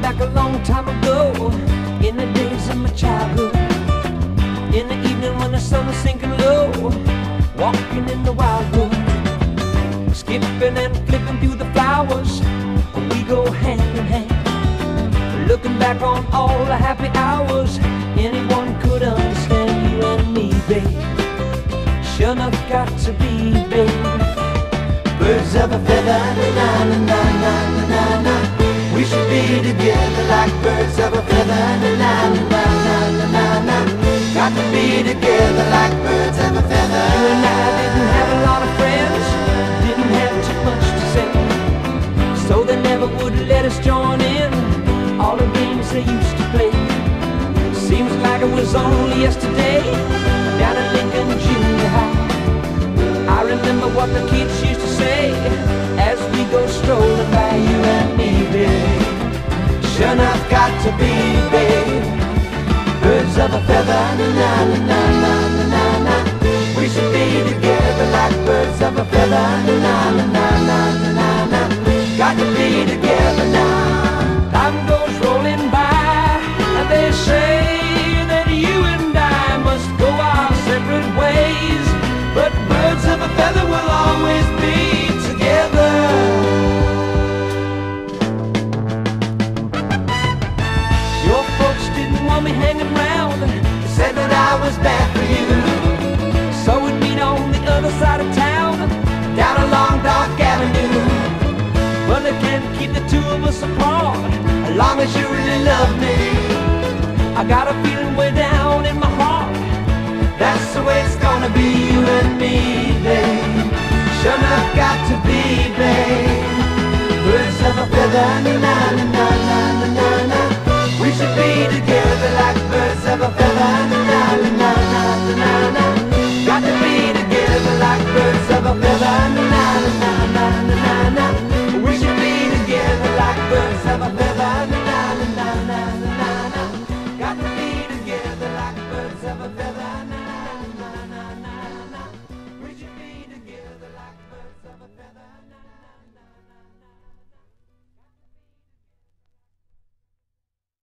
back a long time ago. In the days of my childhood. In the evening when the sun was sinking low. Walking in the wildwood Skipping and flipping through the flowers. We go hand in hand. Looking back on all the happy hours. Anyone could understand you and me, babe. Sure enough got to be, babe. Birds of a feather, na na na be together like birds of a feather, na na na na na na na. Got to be together like birds of a feather. You and I didn't have a lot of friends, didn't have too much to say, so they never would let us join in all the games they used to play. Seems like it was only yesterday down at Lincoln Junior High. I remember what the kids used to say got to be, babe. Birds of a feather, na na na na na na na. We should be together like birds of a feather, na na na was bad for you. So we'd meet on the other side of town, down a long dark avenue. But they can't keep the two of us apart, as long as you really love me. I got a feeling way down in my heart. That's the way it's gonna be, you and me, babe. Sure enough, got to be, babe. Birds of a feather,